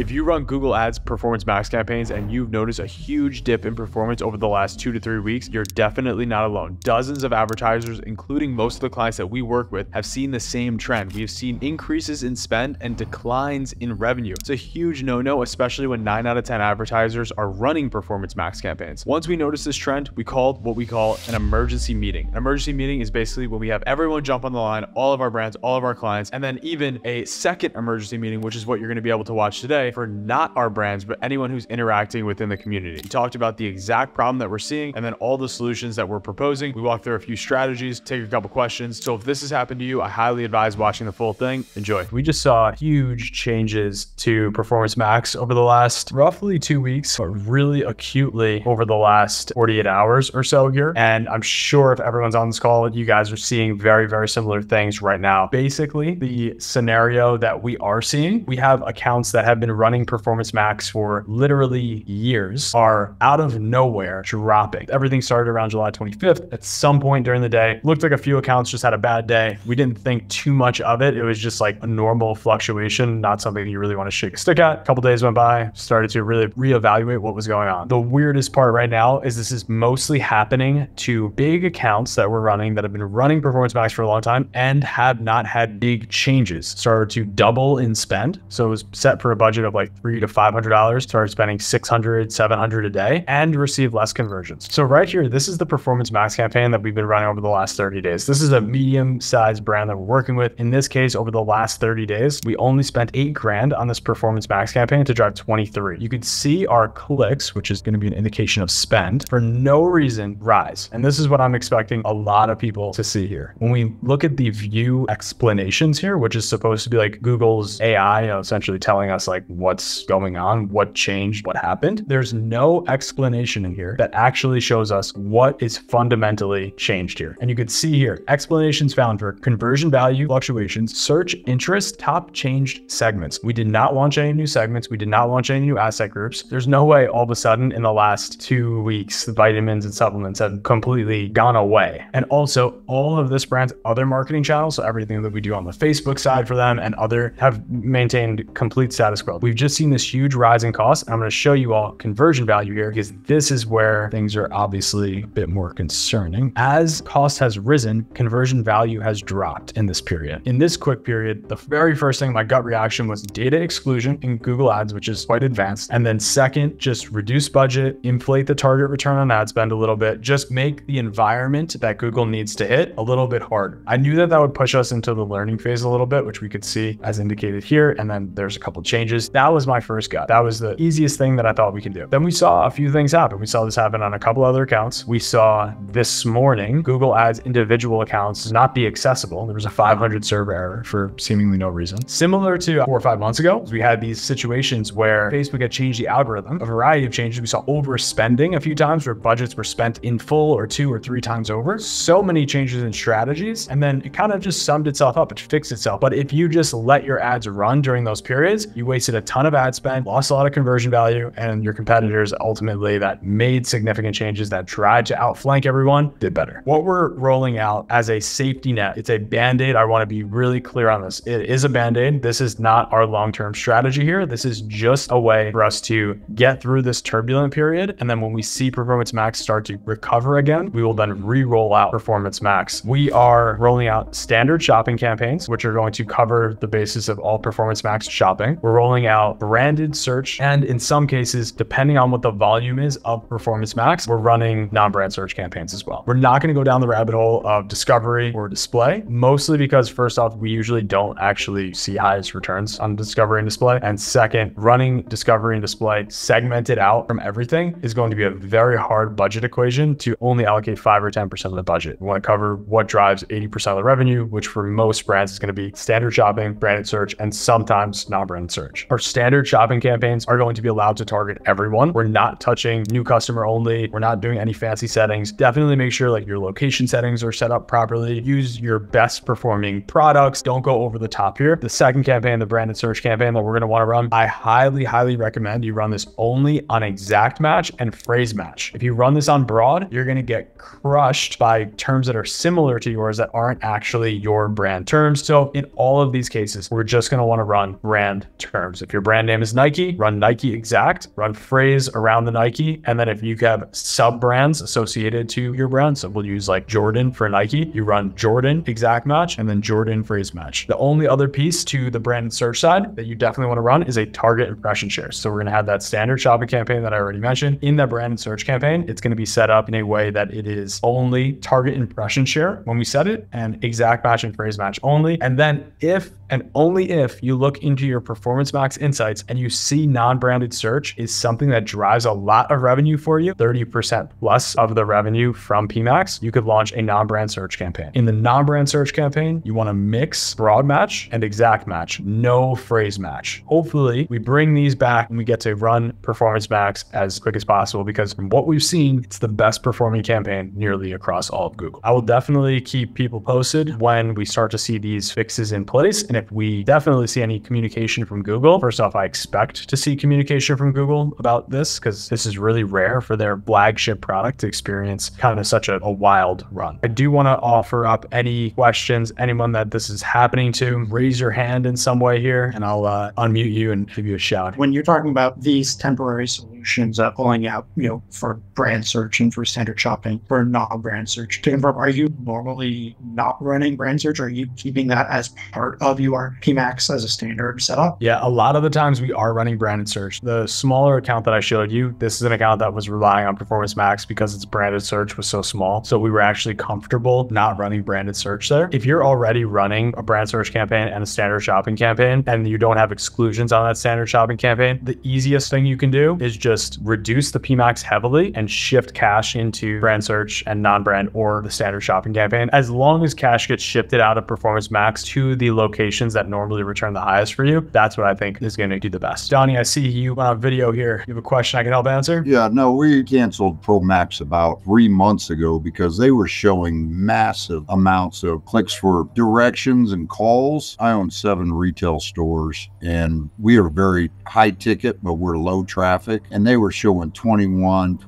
If you run Google Ads Performance Max campaigns and you've noticed a huge dip in performance over the last two to three weeks, you're definitely not alone. Dozens of advertisers, including most of the clients that we work with, have seen the same trend. We have seen increases in spend and declines in revenue. It's a huge no-no, especially when nine out of 10 advertisers are running Performance Max campaigns. Once we noticed this trend, we called what we call an emergency meeting. An emergency meeting is basically when we have everyone jump on the line, all of our brands, all of our clients, and then even a second emergency meeting, which is what you're going to be able to watch today for not our brands, but anyone who's interacting within the community. We talked about the exact problem that we're seeing and then all the solutions that we're proposing. We walked through a few strategies, take a couple questions. So if this has happened to you, I highly advise watching the full thing. Enjoy. We just saw huge changes to Performance Max over the last roughly two weeks, but really acutely over the last 48 hours or so here. And I'm sure if everyone's on this call, you guys are seeing very, very similar things right now. Basically, the scenario that we are seeing, we have accounts that have been running Performance Max for literally years are out of nowhere dropping. Everything started around July 25th. At some point during the day, looked like a few accounts just had a bad day. We didn't think too much of it. It was just like a normal fluctuation, not something you really want to shake a stick at. A couple days went by, started to really reevaluate what was going on. The weirdest part right now is this is mostly happening to big accounts that we're running that have been running Performance Max for a long time and have not had big changes. Started to double in spend. So it was set for a budget of of like three to five hundred dollars, start spending 600, 700 a day, and receive less conversions. So right here, this is the Performance Max campaign that we've been running over the last 30 days. This is a medium-sized brand that we're working with. In this case, over the last 30 days, we only spent eight grand on this Performance Max campaign to drive 23. You could see our clicks, which is going to be an indication of spend, for no reason rise. And this is what I'm expecting a lot of people to see here. When we look at the view explanations here, which is supposed to be like Google's AI essentially telling us like what's going on, what changed, what happened. There's no explanation in here that actually shows us what is fundamentally changed here. And you can see here, explanations found for conversion value fluctuations, search interest, top changed segments. We did not launch any new segments. We did not launch any new asset groups. There's no way all of a sudden in the last two weeks, the vitamins and supplements have completely gone away. And also all of this brand's other marketing channels, so everything that we do on the Facebook side for them and other have maintained complete status quo. We've just seen this huge rise in cost. I'm going to show you all conversion value here because this is where things are obviously a bit more concerning. As cost has risen, conversion value has dropped in this period. In this quick period, the very first thing my gut reaction was data exclusion in Google Ads, which is quite advanced. And then second, just reduce budget, inflate the target return on ad spend a little bit, just make the environment that Google needs to hit a little bit harder. I knew that that would push us into the learning phase a little bit, which we could see as indicated here. And then there's a couple changes. That was my first gut. That was the easiest thing that I thought we could do. Then we saw a few things happen. We saw this happen on a couple other accounts. We saw this morning Google Ads individual accounts not be accessible. There was a 500 server error for seemingly no reason. Similar to four or five months ago, we had these situations where Facebook had changed the algorithm, a variety of changes. We saw overspending a few times where budgets were spent in full or two or three times over. So many changes in strategies. And then it kind of just summed itself up. It fixed itself. But if you just let your ads run during those periods, you wasted a ton of ad spend, lost a lot of conversion value, and your competitors ultimately that made significant changes that tried to outflank everyone did better. What we're rolling out as a safety net, it's a band-aid. I want to be really clear on this. It is a band-aid. This is not our long-term strategy here. This is just a way for us to get through this turbulent period. And then when we see Performance Max start to recover again, we will then re-roll out Performance Max. We are rolling out standard shopping campaigns, which are going to cover the basis of all Performance Max shopping. We're rolling out branded search. And in some cases, depending on what the volume is of Performance Max, we're running non-brand search campaigns as well. We're not going to go down the rabbit hole of discovery or display, mostly because first off, we usually don't actually see highest returns on discovery and display. And second, running discovery and display segmented out from everything is going to be a very hard budget equation to only allocate five or 10% of the budget. We want to cover what drives 80% of the revenue, which for most brands is going to be standard shopping, branded search, and sometimes non-branded search. Our standard shopping campaigns are going to be allowed to target everyone. We're not touching new customer only. We're not doing any fancy settings. Definitely make sure like your location settings are set up properly. Use your best performing products. Don't go over the top here. The second campaign, the branded search campaign that we're going to want to run, I highly, highly recommend you run this only on exact match and phrase match. If you run this on broad, you're going to get crushed by terms that are similar to yours that aren't actually your brand terms. So in all of these cases, we're just going to want to run brand terms. If If your brand name is Nike, run Nike Exact, run phrase around the Nike. And then if you have sub brands associated to your brand, so we'll use like Jordan for Nike, you run Jordan Exact Match and then Jordan Phrase Match. The only other piece to the brand search side that you definitely want to run is a target impression share. So we're going to have that standard shopping campaign that I already mentioned. In that brand search campaign, it's going to be set up in a way that it is only target impression share when we set it and exact match and phrase match only. And then if and only if you look into your Performance Max insights and you see non-branded search is something that drives a lot of revenue for you, 30% plus of the revenue from PMax, you could launch a non-brand search campaign. In the non-brand search campaign, you want to mix broad match and exact match, no phrase match. Hopefully we bring these back and we get to run Performance Max as quick as possible because from what we've seen, it's the best performing campaign nearly across all of Google. I will definitely keep people posted when we start to see these fixes in place. And if we definitely see any communication from Google, first off, I expect to see communication from Google about this because this is really rare for their flagship product to experience kind of such a, a wild run. I do want to offer up any questions, anyone that this is happening to, raise your hand in some way here and I'll uh, unmute you and give you a shout. When you're talking about these temporary solutions uh, pulling out, you know, for brand search and for standard shopping, for non-brand search, to confirm, are you normally not running brand search? Or are you keeping that as part of your PMAX as a standard setup? Yeah, a lot of the times we are running branded search. The smaller account that I showed you, this is an account that was relying on Performance Max because its branded search was so small. So we were actually comfortable not running branded search there. If you're already running a brand search campaign and a standard shopping campaign and you don't have exclusions on that standard shopping campaign, the easiest thing you can do is just reduce the PMAX heavily and shift cash into brand search and non-brand or the standard shopping campaign. As long as cash gets shifted out of Performance Max to the locations that normally return the highest for you, that's what I think is going to do the best. Donnie, I see you on video here. You have a question I can help answer? Yeah, no, we canceled Pro Max about three months ago because they were showing massive amounts of clicks for directions and calls. I own seven retail stores and we are very high ticket, but we're low traffic. And they were showing 21,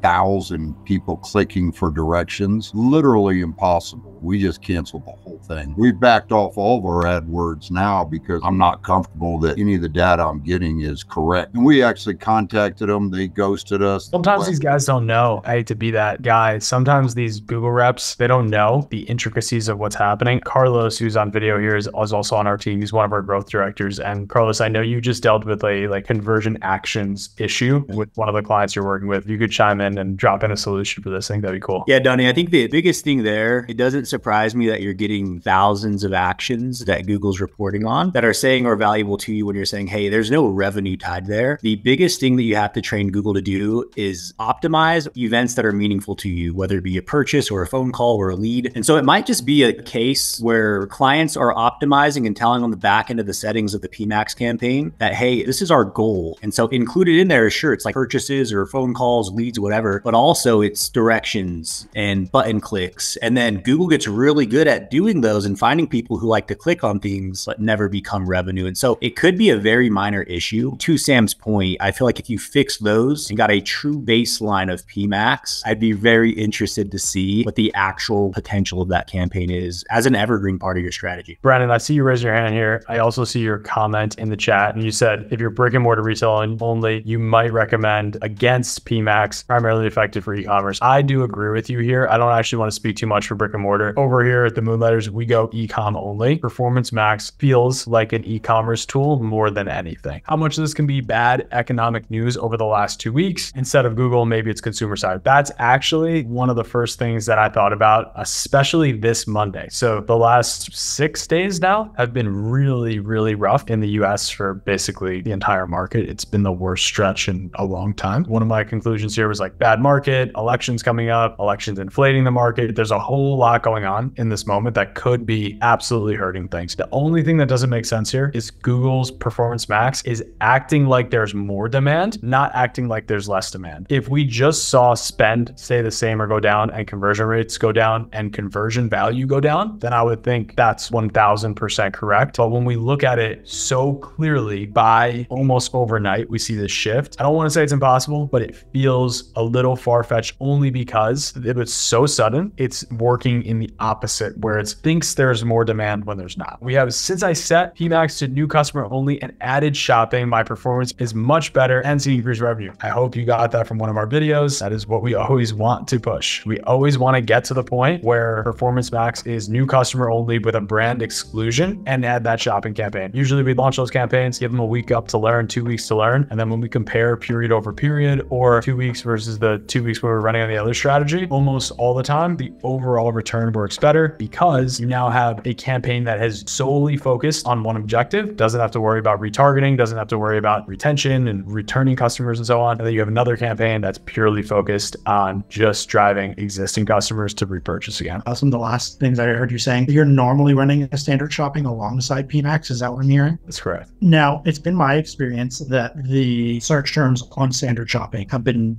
25,000 people clicking for directions. Literally impossible. We just canceled the whole thing. We've backed off all of our AdWords now because I'm not comfortable that any of the data I'm getting is correct. And we actually contacted them. They ghosted us. Sometimes these guys don't know. I hate to be that guy. Sometimes these Google reps, they don't know the intricacies of what's happening. Carlos, who's on video here, is, is also on our team. He's one of our growth directors. And Carlos, I know you just dealt with a like conversion actions issue with one of the clients you're working with. You could chime in and drop in a solution for this thing, that'd be cool. Yeah, Donnie, I think the biggest thing there, it doesn't surprise me that you're getting thousands of actions that Google's reporting on that are saying are valuable to you when you're saying, hey, there's no revenue tied there. The biggest thing that you have to train Google to do is optimize events that are meaningful to you, whether it be a purchase or a phone call or a lead. And so it might just be a case where clients are optimizing and telling on the back end of the settings of the PMAX campaign that, hey, this is our goal. And so included in there, sure, it's like purchases or phone calls, leads, whatever, but also it's directions and button clicks. And then Google gets really good at doing those and finding people who like to click on things but never become revenue. And so it could be a very minor issue. To Sam's point, I feel like if you fix those and got a true baseline of PMAX, I'd be very interested to see what the actual potential of that campaign is as an evergreen part of your strategy. Brandon, I see you raise your hand here. I also see your comment in the chat. And you said if you're brick and mortar retail only, you might recommend against PMAX, primarily effective for e-commerce. I do agree with you here. I don't actually want to speak too much for brick and mortar. Over here at the Moonlighters, we go e-com only. Performance Max feels like an e-commerce tool more than anything. How much of this can be bad economic news over the last two weeks? Instead of Google, maybe it's consumer side. That's actually one of the first things that I thought about, especially this Monday. So the last six days now have been really, really rough in the US for basically the entire market. It's been the worst stretch in a long time. One of my conclusions here was like bad market, elections coming up, elections inflating the market. There's a whole lot going on in this moment that could be absolutely hurting things. The only thing that doesn't make sense here is Google's Performance Max is acting like there's more demand, not acting like there's less demand. If we just saw spend stay the same or go down and conversion rates go down and conversion value go down, then I would think that's 1000% correct. But when we look at it so clearly by almost overnight, we see this shift. I don't want to say it's impossible, but it feels a little far fetched only because it was so sudden. It's working in the opposite, where it thinks there's more demand when there's not. We have since I set PMAX to new customer only and added shopping, my performance is much better and see increased revenue. I hope you got that from one of our videos. That is what we always want to push. We always want to get to the point where Performance Max is new customer only with a brand exclusion and add that shopping campaign. Usually we launch those campaigns, give them a week up to learn, two weeks to learn. And then when we compare period over period or two weeks versus the two weeks we were running on the other strategy, almost all the time, the overall return works better because you now have a campaign that has solely focused on one objective, doesn't have to worry about retargeting, doesn't have to worry about retention and returning customers and so on. And then you have another campaign that's purely focused on just driving existing customers to repurchase again. Some of the last things I heard you saying, you're normally running a standard shopping alongside PMAX. Is that what I'm hearing? That's correct. Now, it's been my experience that the search terms on standard shopping have been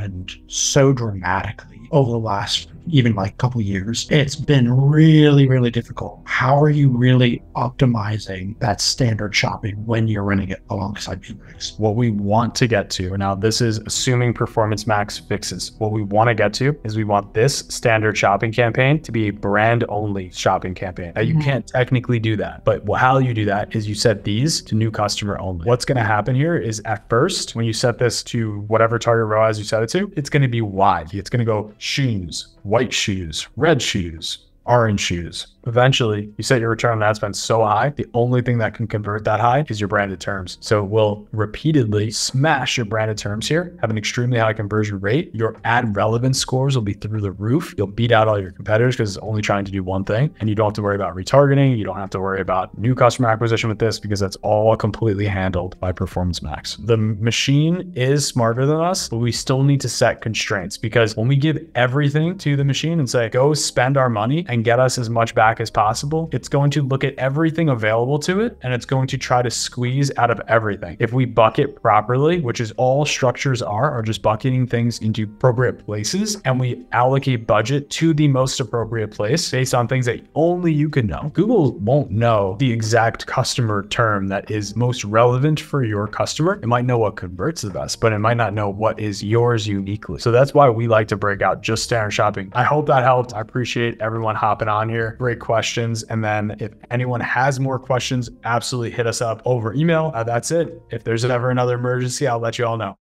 broadened so dramatically over the last even like a couple years. It's been really, really difficult. How are you really optimizing that standard shopping when you're running it alongside PMAX? What we want to get to, now this is assuming Performance Max fixes. What we want to get to is we want this standard shopping campaign to be a brand only shopping campaign. Now, you Mhm. can't technically do that, but how you do that is you set these to new customer only. What's going to happen here is at first, when you set this to whatever target ROAS you set it to, it's going to be wide. It's going to go shoes, white shoes, red shoes, orange shoes. Eventually, you set your return on ad spend so high, the only thing that can convert that high is your branded terms. So it will repeatedly smash your branded terms here, have an extremely high conversion rate. Your ad relevance scores will be through the roof. You'll beat out all your competitors because it's only trying to do one thing. And you don't have to worry about retargeting. You don't have to worry about new customer acquisition with this because that's all completely handled by Performance Max. The machine is smarter than us, but we still need to set constraints because when we give everything to the machine and say, go spend our money and get us as much back as possible, it's going to look at everything available to it and it's going to try to squeeze out of everything. If we bucket properly, which is all structures are, are just bucketing things into appropriate places, and we allocate budget to the most appropriate place based on things that only you can know. Google won't know the exact customer term that is most relevant for your customer. It might know what converts the best, but it might not know what is yours uniquely. So that's why we like to break out just standard shopping. I hope that helped. I appreciate everyone hopping on here. Questions. And then if anyone has more questions, absolutely hit us up over email. Uh, that's it. If there's ever another emergency, I'll let you all know.